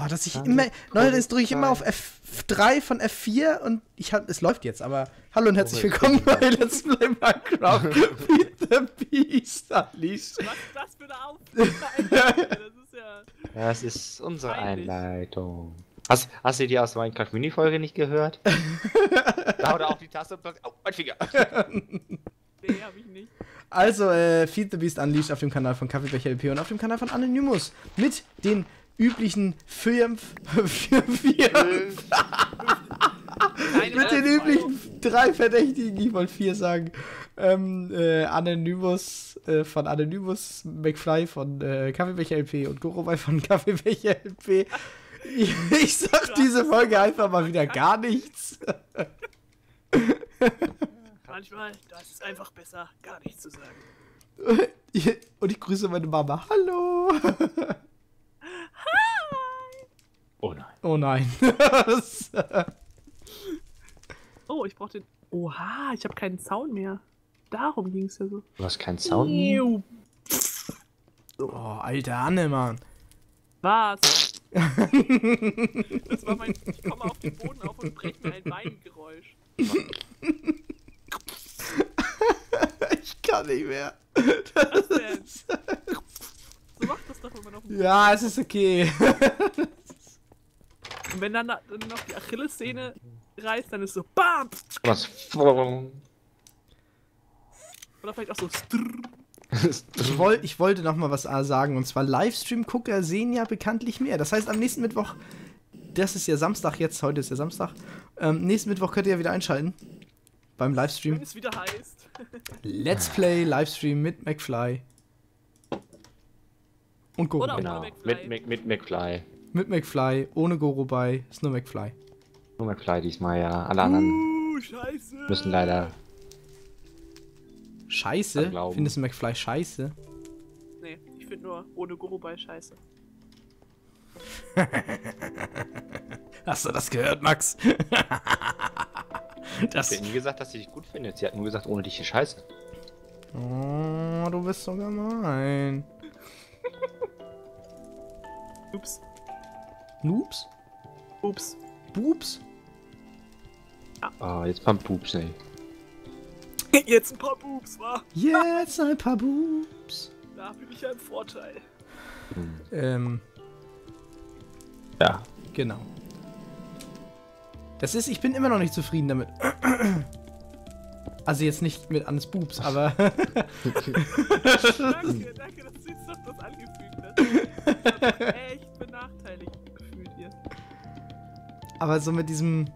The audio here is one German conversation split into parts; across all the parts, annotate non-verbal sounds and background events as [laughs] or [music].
Oh, dass ich immer. Neuerdings drücke ich immer auf F3 von F4 und ich hab, es läuft jetzt, aber hallo und herzlich willkommen bei Let's Play Minecraft [laughs] Feed the Beast [laughs] Unleashed. Was ist das für eine Aufnahme? Das ist ja. Das ist unsere Peinlich. Einleitung. Hast, hast du die aus Minecraft Mini-Folge nicht gehört? [laughs] da haut er auf die Taste und. Oh, mein Finger! Nee, hab ich nicht. Also, äh, Feed the Beast Unleashed auf dem Kanal von Kaffeebecher LP und auf dem Kanal von Anonymous. Mit den üblichen [laughs] Fünf. mit den üblichen drei Verdächtigen, ich wollte vier sagen. Ähm, äh, Anonymous äh, von Anonymous, McFly von äh, Kaffeebecher LP und Gorobei von [laughs] Kaffeebecher LP. Ich, ich sag diese Folge einfach mal wieder gar nichts. Manchmal, das ist einfach besser, gar nichts zu sagen. [laughs] Und ich grüße meine Mama. Hallo. Oh nein. Oh. Das- [laughs] Oh, ich brauch den. Oha, ich habe keinen Zaun mehr. Darum ging es ja so. Du hast keinen Sound? mehr? Oh, alter Anne, Mann. Was? [laughs] das war mein. Ich komme auf den Boden auf und breche mir ein Weingeräusch. Ich kann nicht mehr. Was denn? So macht das doch, wenn man auf dem Boden Ja, es ist okay. Und wenn dann, da- dann noch die Achillessehne reißt, dann ist so BAM! Was? Oder vielleicht auch so strrr. Ich, woll, ich wollte noch mal was sagen. Und zwar Livestream-Gucker sehen ja bekanntlich mehr. Das heißt, am nächsten Mittwoch, das ist ja Samstag jetzt, heute ist ja Samstag. Ähm, nächsten Mittwoch könnt ihr ja wieder einschalten. Beim wenn Livestream. es wieder heißt. Let's Play Livestream mit McFly. Und Goro. Oder- Genau. McFly. Mit, mit, mit McFly. Mit McFly, ohne Goro bei. Ist nur McFly. Nur McFly diesmal, ja. Alle anderen Uh, scheiße. müssen leider. Scheiße? Findest du McFly scheiße? Nee, ich finde nur ohne Guru bei scheiße. [laughs] Hast du das gehört, Max? [laughs] das. Sie hat nie gesagt, dass sie dich gut findet. Sie hat nur gesagt, ohne dich ist scheiße. Oh, du bist so gemein. [laughs] Ups. Noobs? Ups. Boobs? Oh, jetzt kommt Pups, ey. [laughs] Jetzt ein paar Boobs, wa? Jetzt ein paar Boobs. Da bin ich ja im Vorteil. Ähm, Ja. genau. Das ist, ich bin immer noch nicht zufrieden damit. [clears throat] Also jetzt nicht mit Annes Boobs, aber [laughs] Danke, danke, dass du jetzt noch das angefügt hast. [laughs] Ich aber so mit diesem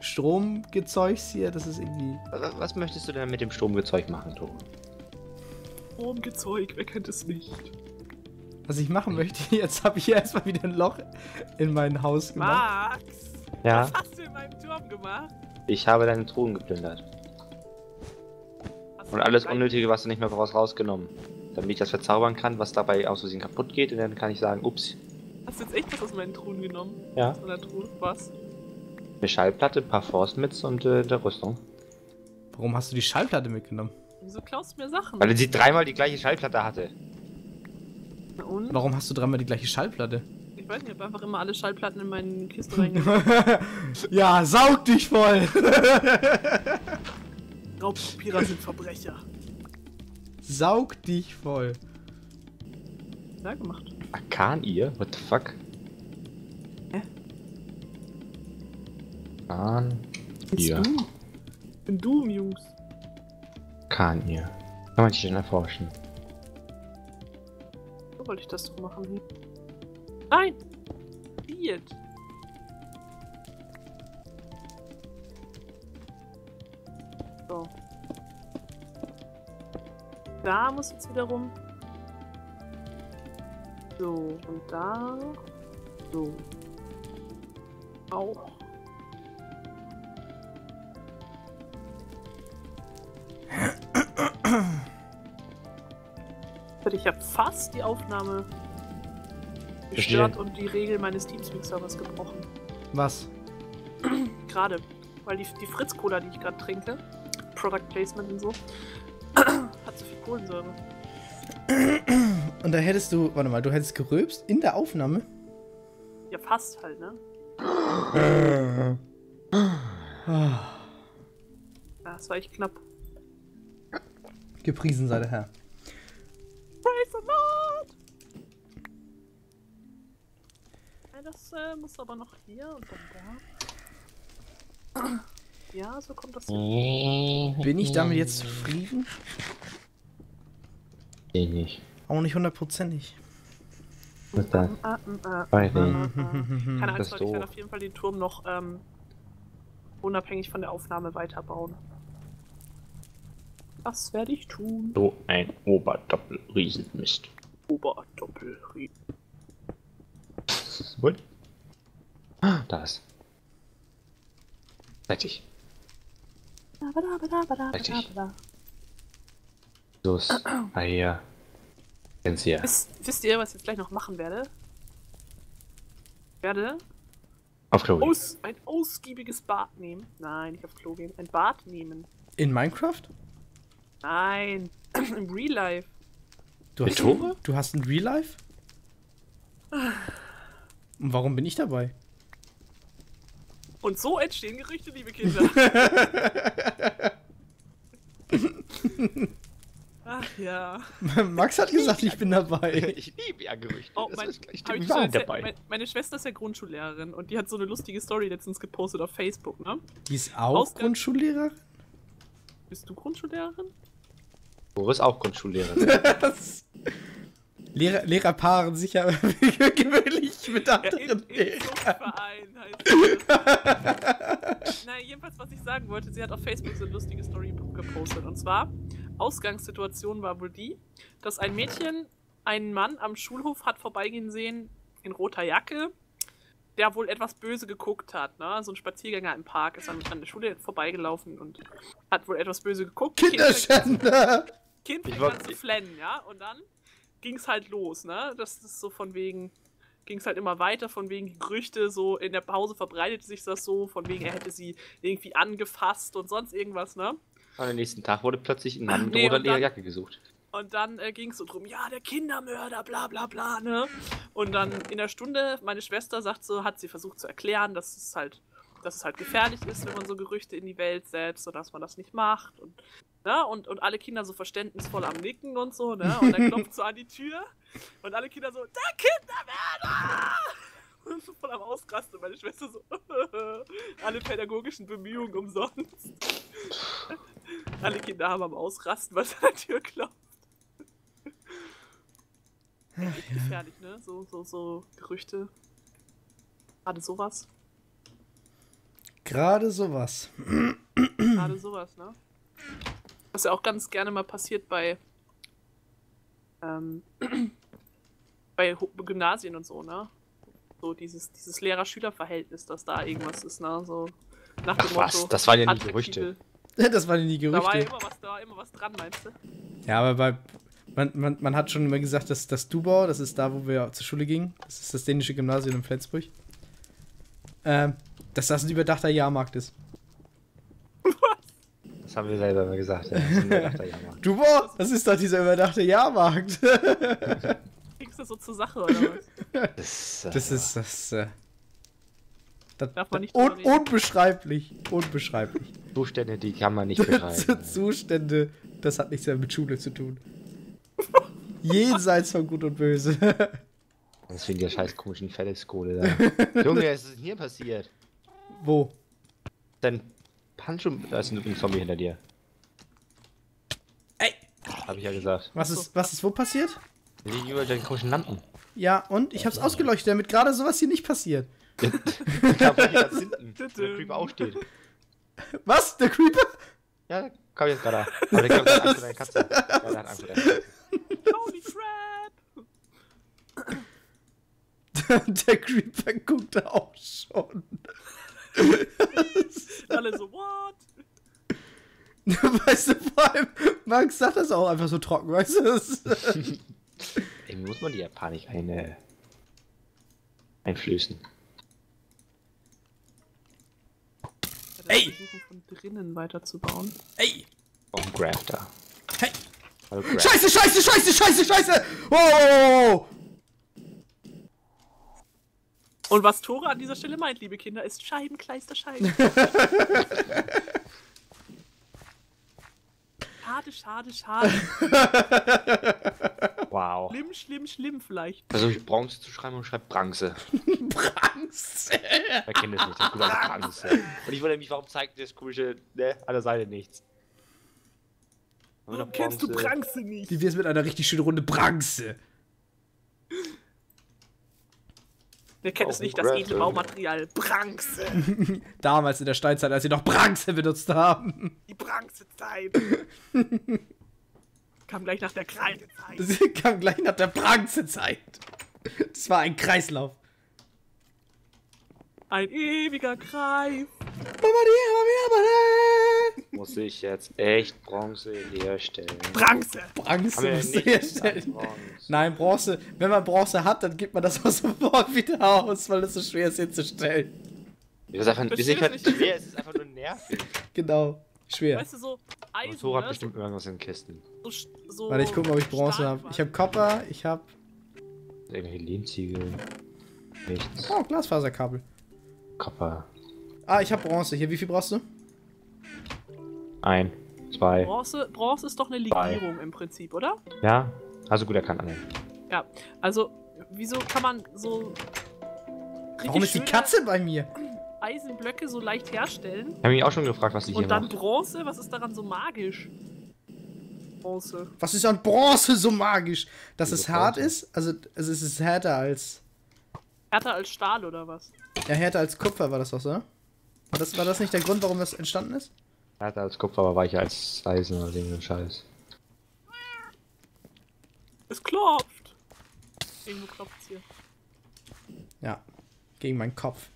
Stromgezeugs hier, das ist irgendwie. Was, was möchtest du denn mit dem Stromgezeug machen, Tobi? Stromgezeug, wer kennt es nicht? Was ich machen möchte, [laughs] jetzt habe ich hier erstmal wieder ein Loch in mein Haus gemacht. Max! Ja, Was hast du in meinem Turm gemacht? ich habe deine Truhen geplündert. Und alles Unnötige, was du nicht mehr raus rausgenommen. Damit ich das verzaubern kann, was dabei aus Versehen kaputt geht. Und dann kann ich sagen, ups, Hast du jetzt echt was aus meinen Truhen genommen? ja. Aus meiner Truhe? Was? Eine Schallplatte, ein paar Forstmits und äh, der Rüstung. Warum hast du die Schallplatte mitgenommen? Wieso klaust du mir Sachen? Weil sie dreimal die gleiche Schallplatte hatte. Na und? Warum hast du dreimal die gleiche Schallplatte? Ich weiß nicht, ich hab einfach immer alle Schallplatten in meine Kiste [laughs] reingemacht. ja, saug dich voll! [laughs] Raubkopierer sind Verbrecher. saug dich voll. Ja, gemacht. Arkan ihr? What the fuck? Hä? Bist ihr. du? Bin du, Jungs. Arkan ihr. Kann man dich denn erforschen? So wollte ich das doch machen. Nein! Idiot! So. Da muss jetzt wiederum. So, und da. So. Auch. Ich ja fast die Aufnahme gestört und die Regel meines Teamspeak-Servers gebrochen. Was? [clears throat] Gerade. Weil die, die Fritz-Cola, die ich gerade trinke, Product Placement und so, [clears throat] hat zu viel Kohlensäure. [clears throat] Und da hättest du, warte mal, du hättest gerülpst in der Aufnahme? Ja, fast halt, ne? Ah, Ja, das war echt knapp. Gepriesen sei der Herr. Praise the Lord! Ja, das äh, muss aber noch hier und dann da. Ja, so kommt das hin. Bin ich damit jetzt zufrieden? Ich nicht. Auch nicht hundertprozentig. Was ist das? Ah, mm, ah, Weiß ah, nicht. ah, ah. Keine Angst, ist Leute, ich werde auf jeden Fall den Turm noch ähm, unabhängig von der Aufnahme weiterbauen. Das werde ich tun. So ein Oberdoppelriesenmist. Oberdoppelried. What? Ah, Da ist. Fertig. Richtig. Los. Ah, hier. Ja. Wisst, wisst ihr, was ich jetzt gleich noch machen werde? Ich werde Auf Chloe. aus, ein ausgiebiges Bad nehmen. Nein, nicht auf Klo gehen. Ein Bad nehmen. In Minecraft? Nein. [clears throat] Im Real Life. Du hast, Tore? du hast ein Real Life? Und warum bin ich dabei? Und so entstehen Gerüchte, liebe Kinder. [laughs] [laughs] Ja. [laughs] Max hat gesagt, ich bin dabei. [laughs] Ich liebe ja Gerüchte. Oh, mein, ich Wahl erzählt, dabei. mein, meine Schwester ist ja Grundschullehrerin und die hat so eine lustige Story letztens gepostet auf Facebook, ne? Die ist auch Ausgang- Grundschullehrerin? Bist du Grundschullehrerin? Boris auch Grundschullehrerin. [laughs] Das- Lehrer, Lehrer paaren sich ja gewöhnlich mit Ja, anderen in, in Lehrern. Heißt das. Na, jedenfalls, was ich sagen wollte, sie hat auf Facebook so eine lustige Story gepostet. Und zwar, Ausgangssituation war wohl die, dass ein Mädchen einen Mann am Schulhof hat vorbeigehen sehen, in roter Jacke, der wohl etwas böse geguckt hat. Ne? So ein Spaziergänger im Park ist an, an der Schule vorbeigelaufen und hat wohl etwas böse geguckt. Kinderschänder! Kind Ich fängt an zu flennen, ja, und dann ging's halt los, ne? Das ist so von wegen, ging's halt immer weiter, von wegen die Gerüchte, so in der Pause verbreitete sich das so, von wegen er hätte sie irgendwie angefasst und sonst irgendwas, ne? Und am nächsten Tag wurde plötzlich ein Mann mit Nee, roter Lederjacke gesucht. Und dann äh, ging es so drum, ja, der Kindermörder, bla bla bla, ne? Und dann in der Stunde, meine Schwester sagt so, hat sie versucht zu erklären, dass es halt, dass es halt gefährlich ist, wenn man so Gerüchte in die Welt setzt und dass man das nicht macht. Und, ne? und, und alle Kinder so verständnisvoll am Nicken und so, ne? Und dann klopft so an die Tür und alle Kinder so, der Kindermörder! [laughs] Voll am Ausrasten und meine Schwester so, [laughs] alle pädagogischen Bemühungen umsonst. [laughs] alle Kinder haben am Ausrasten, was an der Tür klopft. Echt gefährlich, ne? So, so, so Gerüchte. Gerade sowas. Gerade sowas. Gerade sowas, ne? Was ja auch ganz gerne mal passiert bei ähm, [clears throat] bei Gymnasien und so, ne? So dieses, dieses Lehrer-Schüler-Verhältnis, dass da irgendwas ist, ne? So nach dem Ach was, Motto. das waren ja nie Gerüchte. [laughs] Das waren die Da war ja Gerüchte. immer was, da war immer was dran, meinst du? Ja, aber bei. Man, man, man hat schon immer gesagt, dass das Dubau, das ist da, wo wir zur Schule gingen. Das ist das dänische Gymnasium in Flensburg. Ähm, dass das ein überdachter Jahrmarkt ist. Das haben wir selber immer gesagt. Ja. Das ist ein überdachter Jammer. Dubau, das ist doch dieser überdachte Jahrmarkt. [laughs] Kriegst du so zur Sache, oder was? Das, äh, Das ist das. Äh, das Darf man nicht un unbeschreiblich. Unbeschreiblich. Zustände, die kann man nicht [laughs] beschreiben. Zustände, das hat nichts mehr mit Schule zu tun. [laughs] Jenseits von Gut und Böse. [laughs] Das wegen der scheiß komischen Fedex-Kohle da. Junge, was ist denn hier passiert? Wo? Dein Pancho, da ist ein Zombie hinter dir. Ey! Hab ich ja gesagt. Was ist, was ist wo passiert? Die liegen über deinen komischen Lampen. Ja, und ich hab's ausgeleuchtet, damit gerade sowas hier nicht passiert. [laughs] Ich glaube, da ist hinten. [laughs] wo Der Creeper aufsteht. Was? Der Creeper? Ja, kam jetzt gerade. Aber der der hat Angst vor deiner Katze. Ja, der hat Angst vor deiner Katze. Holy crap! [laughs] Der Creeper guckt auch schon. Alle so, what? Weißt du, vor allem, Max sagt das auch einfach so trocken, weißt du? Irgendwie muss man die ja Panik ein, äh, einflößen. Ey! Versuchen von drinnen weiterzubauen. ey! Oh, ein Grafter. Hey! Hallo, Graf. Scheiße, scheiße, scheiße, scheiße, scheiße! Oh! Und was Tore an dieser Stelle meint, liebe Kinder, ist Scheibenkleister Scheiben. [laughs] schade, schade, schade. [laughs] Wow. Schlimm, schlimm, schlimm vielleicht. Versuche ich Bronze zu schreiben und schreibe Bronze. [laughs] Bronze. Wer kennt das nicht? Das ist Bronze. Und ich wundere mich, warum zeigt das komische, ne, an der Seite nichts. Warum kennst du Bronze? Nicht? Wie wär's mit einer richtig schönen Runde Bronze? Wer kennt Auch es nicht, das edle Baumaterial? Bronze. [laughs] Damals in der Steinzeit, als sie noch Bronze benutzt haben. Die Bronzezeit. [laughs] Kam gleich nach der Kreidezeit. Das [laughs] kam gleich nach der Bronzezeit. Das war ein Kreislauf. Ein ewiger Kreis. Muss ich jetzt echt Bronze herstellen? Bronze. Bronze wir musst du herstellen. Bronze? Nein, Bronze. Wenn man Bronze hat, dann gibt man das [laughs] auch sofort wieder aus, weil es so schwer ist herzustellen. Das ist einfach, wir sind halt Verstehst du schwer, es ist einfach nur nervig. Genau. Schwer. Weißt du, so Eisen, Motor hat ne? bestimmt irgendwas in Kisten. so, so Warte, ich guck mal, ob ich Bronze habe. Ich habe Copper, ich habe. Irgendwelche Lehmziegel. Nichts. Oh, Glasfaserkabel. Kopper. Ah, ich habe Bronze. Hier, wie viel brauchst du? Ein, zwei. Bronze, Bronze ist doch eine Legierung im Prinzip, oder? Ja? Also gut erkannt, Anne. Ja. Also, wieso kann man so. Warum ist die Katze bei mir? Eisenblöcke so leicht herstellen? Ich habe mich auch schon gefragt, was die hier Und dann macht. Bronze? Was ist daran so magisch? Bronze. Was ist an Bronze so magisch? Dass es hart Bronze? ist? Also, also es ist härter als. Härter als Stahl oder was? Ja, härter als Kupfer war das doch so? War das, war das nicht der Grund, warum das entstanden ist? Härter als Kupfer, aber weicher als Eisen oder irgendein Scheiß. Es klopft. Irgendwo klopft's hier. Ja. Gegen meinen Kopf.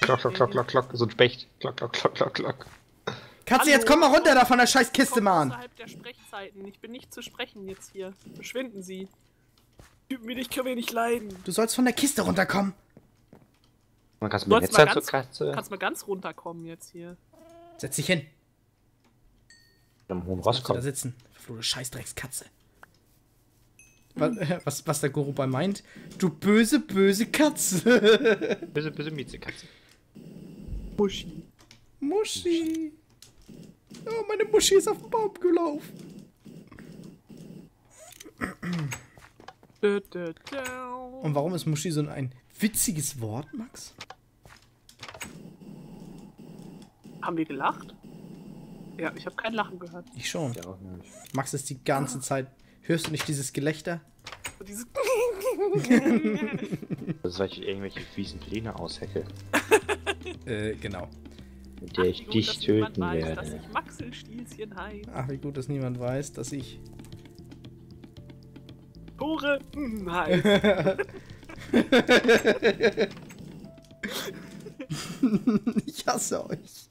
Klock, klock, klock, klock, klock. So ein Specht. Klock, klock, klock, klock, klock. Katze, Hallo? jetzt komm mal runter da von der scheiß Kiste, Mann! außerhalb der Sprechzeiten. Ich bin nicht zu sprechen jetzt hier. Verschwinden Sie. Typen wie dich können wir nicht leiden. Du sollst von der Kiste runterkommen. Man kann es mit Sollst Netz mal zur ganz- Katze. Kannst mal ganz runterkommen jetzt hier. Setz dich hin. Am hohen Kannst du da sitzen. Verfluchte Scheißdreckskatze. Was, äh, was, was der Guru bei meint? Du böse, böse Katze. [laughs] Böse, böse Miezekatze. Muschi. Muschi. Oh, meine Muschi ist auf den Baum gelaufen. Und warum ist Muschi so ein witziges Wort, Max? Haben wir gelacht? Ja, ich habe kein Lachen gehört. Ich schon. Ja, auch nicht. Max ist die ganze Zeit. Hörst du nicht dieses Gelächter? Und diese Das ist, [laughs] weil ich irgendwelche fiesen Pläne aushecke, Äh, genau. mit der ich Ach, wie gut, dich dass niemand töten weiß, Dass werde. ich Maxelstielchen heiß. Ach, wie gut, dass niemand weiß, dass ich. Tore hm, heiß. [laughs] ich hasse euch.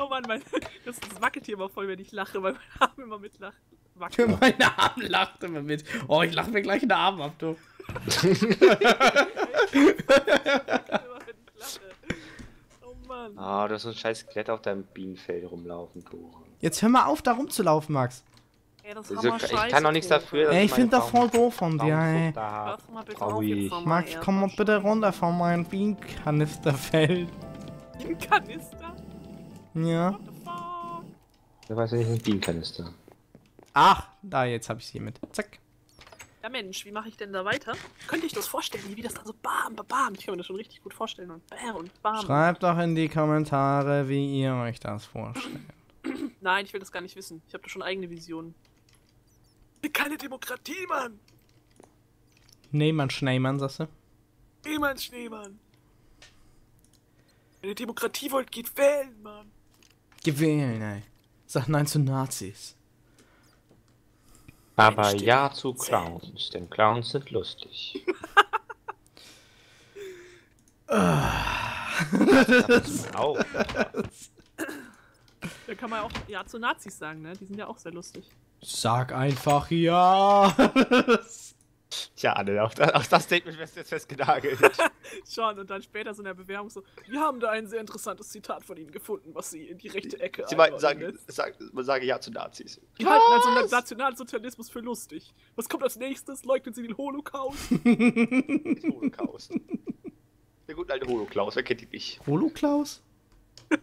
Oh Mann, mein, das, das wackelt hier immer voll, wenn ich lache, weil mein Arm immer mitlacht. Wackelt. [laughs] Mein Arm lacht immer mit. Oh, ich lache mir gleich den Arm ab, du. [laughs] ich. Oh Mann. Ah, du hast so ein scheiß Skelett auf deinem Bienenfeld rumlaufen, du. Jetzt hör mal auf, da rumzulaufen, Max. Ey, das Ich, hammer ich scheiße, kann doch nichts dafür. Ey, ich finde das voll doof von dir, ey. Mal bitte Traurig. auf, mal Max, komm mal bitte runter von meinem Bienenkanisterfeld. Ein Kanister? Ja. What the fuck? Wer weiß ja nicht, ein Bienenkanister. Ach, da, jetzt hab ich sie mit. Zack. Ja Mensch, wie mache ich denn da weiter? Könnte ich das vorstellen, wie das dann so bam, bam, bam. Ich kann mir das schon richtig gut vorstellen. Und bam und bam. Schreibt doch in die Kommentare, wie ihr euch das vorstellt. [clears throat] Nein, ich will das gar nicht wissen. Ich habe da schon eigene Visionen. Keine Demokratie, Mann! Neymann Schneimann, sagst du? Niemand Schneemann! Wenn ihr Demokratie wollt, geht wählen, Mann! Gewählen, ey. Sag nein zu Nazis. Aber ja zu Clowns, denn Clowns sind lustig. Auch. Da kann man auch Ja zu Nazis sagen, ne? Die sind ja auch sehr lustig. Sag einfach ja. [laughs] Tja, Anne, auf das, auf das Statement wirst du jetzt festgenagelt. [laughs] Schon, und dann später so in der Bewerbung so, wir haben da ein sehr interessantes Zitat von Ihnen gefunden, was Sie in die rechte Ecke Sie meinten, sagen, sagen, man sage ja zu Nazis. Die halten also Nationalsozialismus für lustig. Was kommt als nächstes? Leugnen Sie den Holocaust? [laughs] Den Holocaust. Der gute alte Holocaust, wer kennt ihn nicht? Holo-Klaus? [laughs]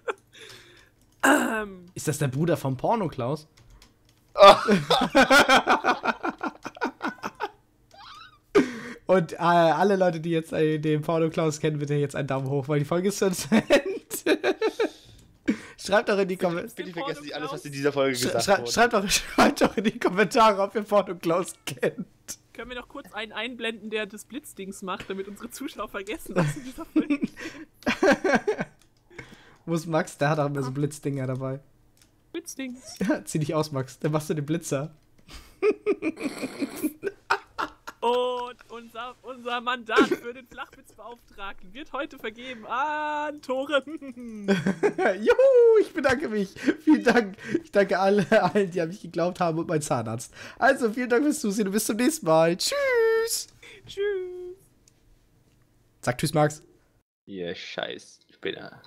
Ähm, Ist das der Bruder vom Porno-Klaus? Und äh, alle Leute, die jetzt äh, den Porno-Klaus kennen, bitte jetzt einen Daumen hoch, weil die Folge ist schon zu Ende. [laughs] Schreibt doch in die Kommentare. Bitte vergessen Sie alles, was in dieser Folge Sch gesagt schrei wurde. schreibt, doch, [laughs] schreibt doch in die Kommentare, ob ihr Porno-Klaus kennt. können wir noch kurz einen einblenden, der das Blitzdings macht, damit unsere Zuschauer vergessen, was in dieser Folge [laughs] Wo ist Max? Der hat auch immer so Blitzdinger dabei. Blitzdings. Ja, zieh dich aus, Max. Dann machst du den Blitzer. Und unser, unser Mandat für den Flachwitzbeauftragten wird heute vergeben an Tore. [laughs] Juhu, ich bedanke mich. Vielen Dank. Ich danke alle, allen, die an mich geglaubt haben und mein Zahnarzt. Also, vielen Dank fürs Zusehen und bis zum nächsten Mal. Tschüss. Tschüss. Sag Tschüss, Max. Ihr scheiß Spinner.